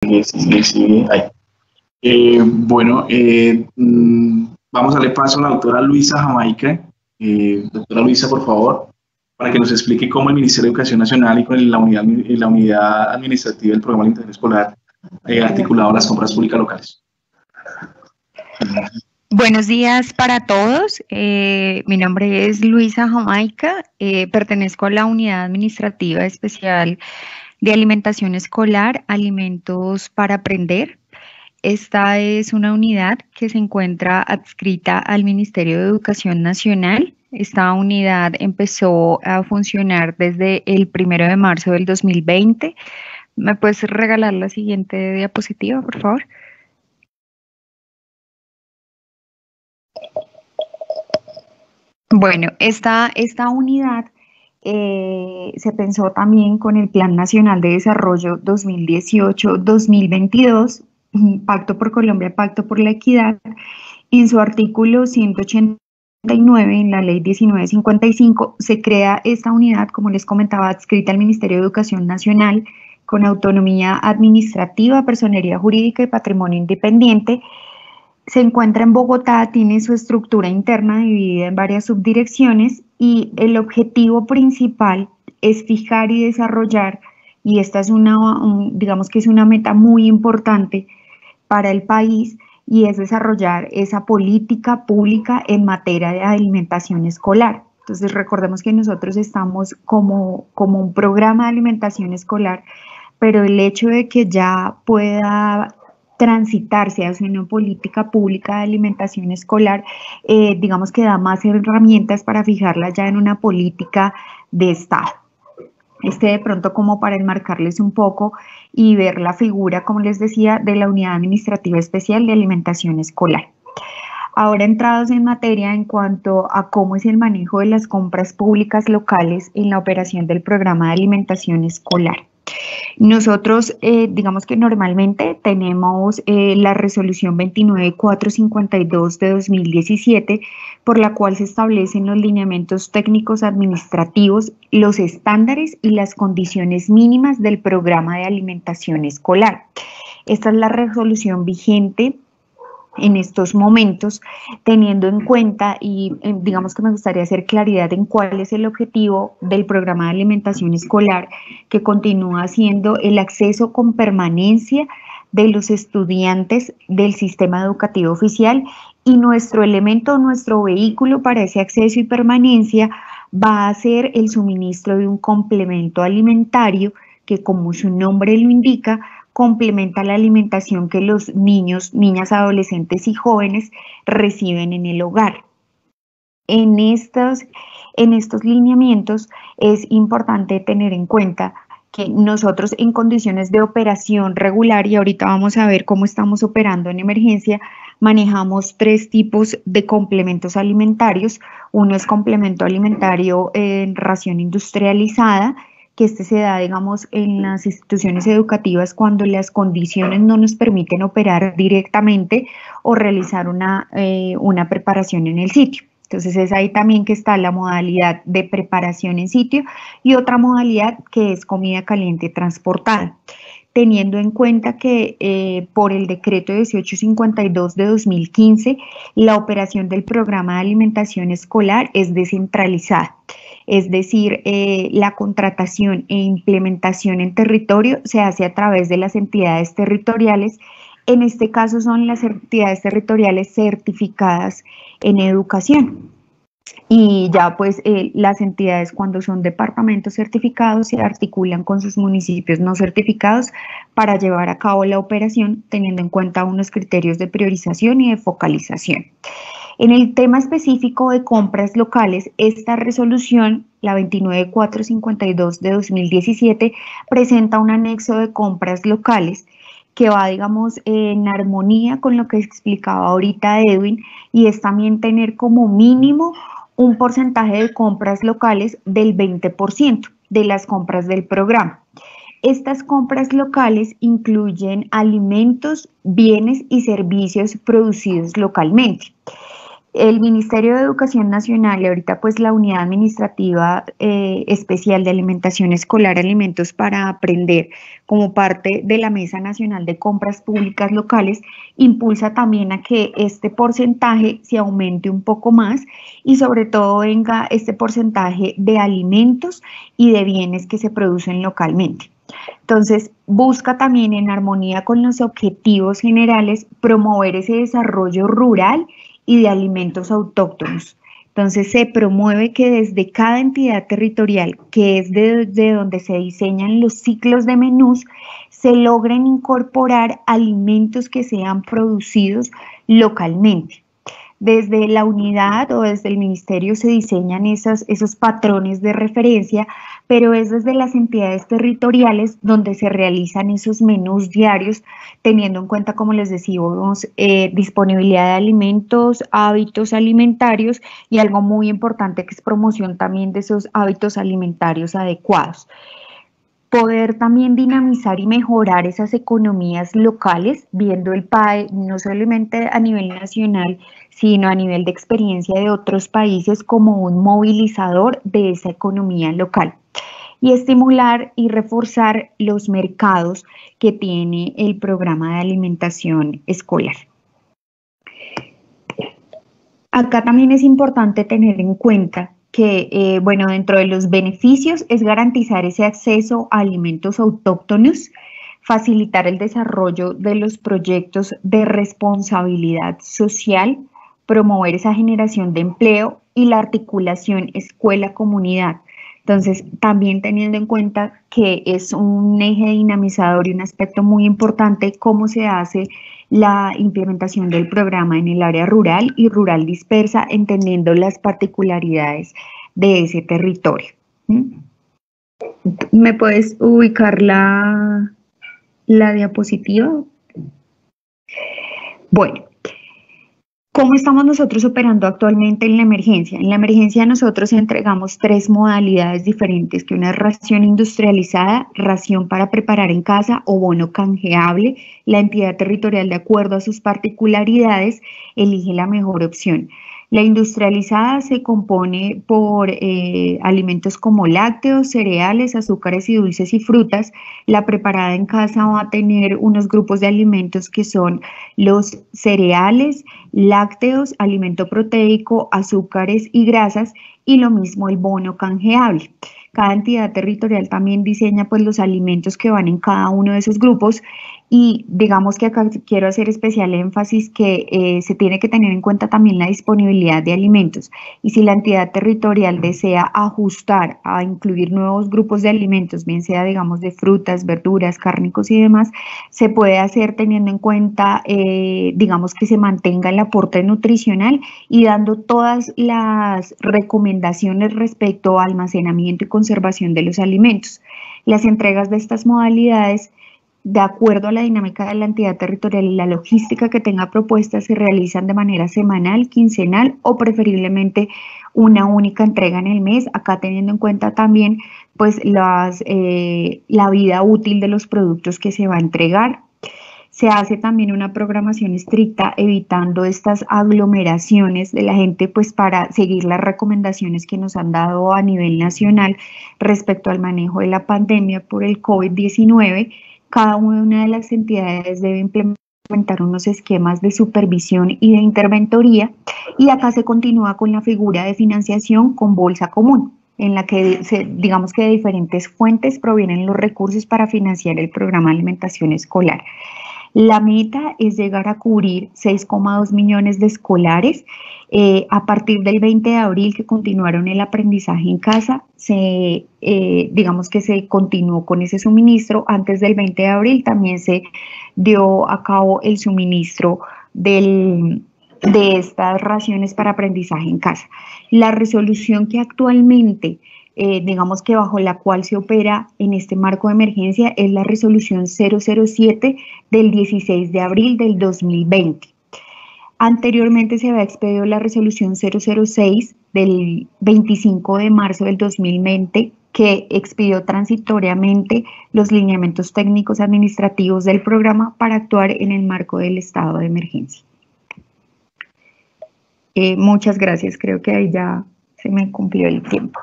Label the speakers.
Speaker 1: sí, sí, eh, bueno, eh, vamos a darle paso a la doctora Luisa Jamaica. Eh, doctora Luisa, por favor, para que nos explique cómo el Ministerio de Educación Nacional y con la unidad, administrativa del programa de interés escolar ha articulado las compras públicas locales.
Speaker 2: Buenos días para todos. mi nombre es Luisa Jamaica. pertenezco a la unidad administrativa especial de alimentación escolar, alimentos para aprender. Esta es una unidad que se encuentra adscrita al Ministerio de Educación Nacional. Esta unidad empezó a funcionar desde el primero de marzo del 2020. ¿Me puedes regalar la siguiente diapositiva, por favor? Bueno, esta, esta unidad eh, se pensó también con el Plan Nacional de Desarrollo 2018-2022, Pacto por Colombia, Pacto por la Equidad, en su artículo 189, en la ley 1955, se crea esta unidad, como les comentaba, adscrita al Ministerio de Educación Nacional, con autonomía administrativa, personería jurídica y patrimonio independiente, se encuentra en Bogotá, tiene su estructura interna dividida en varias subdirecciones y el objetivo principal es fijar y desarrollar, y esta es una, digamos que es una meta muy importante para el país, y es desarrollar esa política pública en materia de alimentación escolar. Entonces recordemos que nosotros estamos como, como un programa de alimentación escolar, pero el hecho de que ya pueda transitarse hacia una política pública de alimentación escolar, eh, digamos que da más herramientas para fijarla ya en una política de Estado. Este de pronto como para enmarcarles un poco y ver la figura, como les decía, de la Unidad Administrativa Especial de Alimentación Escolar. Ahora entrados en materia en cuanto a cómo es el manejo de las compras públicas locales en la operación del programa de alimentación escolar. Nosotros, eh, digamos que normalmente tenemos eh, la resolución 29452 de 2017, por la cual se establecen los lineamientos técnicos administrativos, los estándares y las condiciones mínimas del programa de alimentación escolar. Esta es la resolución vigente en estos momentos, teniendo en cuenta y eh, digamos que me gustaría hacer claridad en cuál es el objetivo del programa de alimentación escolar, que continúa siendo el acceso con permanencia de los estudiantes del sistema educativo oficial y nuestro elemento, nuestro vehículo para ese acceso y permanencia va a ser el suministro de un complemento alimentario que como su nombre lo indica, complementa la alimentación que los niños, niñas, adolescentes y jóvenes reciben en el hogar. En estos, en estos lineamientos es importante tener en cuenta que nosotros en condiciones de operación regular, y ahorita vamos a ver cómo estamos operando en emergencia, manejamos tres tipos de complementos alimentarios. Uno es complemento alimentario en ración industrializada, que este se da, digamos, en las instituciones educativas cuando las condiciones no nos permiten operar directamente o realizar una, eh, una preparación en el sitio. Entonces es ahí también que está la modalidad de preparación en sitio y otra modalidad que es comida caliente transportada teniendo en cuenta que eh, por el decreto 1852 de 2015, la operación del programa de alimentación escolar es descentralizada es decir, eh, la contratación e implementación en territorio se hace a través de las entidades territoriales. En este caso son las entidades territoriales certificadas en educación. Y ya pues eh, las entidades cuando son departamentos certificados se articulan con sus municipios no certificados para llevar a cabo la operación teniendo en cuenta unos criterios de priorización y de focalización. En el tema específico de compras locales, esta resolución, la 29452 de 2017, presenta un anexo de compras locales que va, digamos, en armonía con lo que explicaba ahorita Edwin y es también tener como mínimo un porcentaje de compras locales del 20% de las compras del programa. Estas compras locales incluyen alimentos, bienes y servicios producidos localmente. El Ministerio de Educación Nacional y ahorita pues la Unidad Administrativa eh, Especial de Alimentación Escolar Alimentos para Aprender como parte de la Mesa Nacional de Compras Públicas Locales impulsa también a que este porcentaje se aumente un poco más y sobre todo venga este porcentaje de alimentos y de bienes que se producen localmente. Entonces, busca también en armonía con los objetivos generales promover ese desarrollo rural y de alimentos autóctonos. Entonces se promueve que desde cada entidad territorial, que es desde donde se diseñan los ciclos de menús, se logren incorporar alimentos que sean producidos localmente. Desde la unidad o desde el ministerio se diseñan esos, patrones de referencia pero es desde las entidades territoriales donde se realizan esos menús diarios, teniendo en cuenta, como les decíamos, eh, disponibilidad de alimentos, hábitos alimentarios y algo muy importante que es promoción también de esos hábitos alimentarios adecuados poder también dinamizar y mejorar esas economías locales, viendo el PAE no solamente a nivel nacional, sino a nivel de experiencia de otros países como un movilizador de esa economía local y estimular y reforzar los mercados que tiene el programa de alimentación escolar. Acá también es importante tener en cuenta que, eh, bueno, dentro de los beneficios es garantizar ese acceso a alimentos autóctonos, facilitar el desarrollo de los proyectos de responsabilidad social, promover esa generación de empleo y la articulación escuela-comunidad, entonces, también teniendo en cuenta que es un eje dinamizador y un aspecto muy importante cómo se hace la implementación del programa en el área rural y rural dispersa, entendiendo las particularidades de ese territorio. ¿Mm? ¿Me puedes ubicar la, la diapositiva? Bueno, ¿Cómo estamos nosotros operando actualmente en la emergencia? En la emergencia nosotros entregamos tres modalidades diferentes, que una es ración industrializada, ración para preparar en casa o bono canjeable. La entidad territorial, de acuerdo a sus particularidades, elige la mejor opción. La industrializada se compone por eh, alimentos como lácteos, cereales, azúcares y dulces y frutas. La preparada en casa va a tener unos grupos de alimentos que son los cereales, lácteos, alimento proteico, azúcares y grasas y lo mismo el bono canjeable. Cada entidad territorial también diseña pues los alimentos que van en cada uno de esos grupos y digamos que acá quiero hacer especial énfasis que eh, se tiene que tener en cuenta también la disponibilidad de alimentos. Y si la entidad territorial desea ajustar a incluir nuevos grupos de alimentos, bien sea digamos de frutas, verduras, cárnicos y demás, se puede hacer teniendo en cuenta, eh, digamos que se mantenga el aporte nutricional y dando todas las recomendaciones respecto a almacenamiento y conservación de los alimentos. Las entregas de estas modalidades de acuerdo a la dinámica de la entidad territorial y la logística que tenga propuesta, se realizan de manera semanal, quincenal o preferiblemente una única entrega en el mes, acá teniendo en cuenta también pues las, eh, la vida útil de los productos que se va a entregar. Se hace también una programación estricta evitando estas aglomeraciones de la gente pues para seguir las recomendaciones que nos han dado a nivel nacional respecto al manejo de la pandemia por el COVID-19 cada una de las entidades debe implementar unos esquemas de supervisión y de interventoría y acá se continúa con la figura de financiación con bolsa común en la que digamos que de diferentes fuentes provienen los recursos para financiar el programa de alimentación escolar. La meta es llegar a cubrir 6,2 millones de escolares. Eh, a partir del 20 de abril que continuaron el aprendizaje en casa, se, eh, digamos que se continuó con ese suministro. Antes del 20 de abril también se dio a cabo el suministro del, de estas raciones para aprendizaje en casa. La resolución que actualmente eh, digamos que bajo la cual se opera en este marco de emergencia es la resolución 007 del 16 de abril del 2020. Anteriormente se había expedido la resolución 006 del 25 de marzo del 2020 que expidió transitoriamente los lineamientos técnicos administrativos del programa para actuar en el marco del estado de emergencia. muchas gracias, creo que ahí ya se me cumplió el tiempo.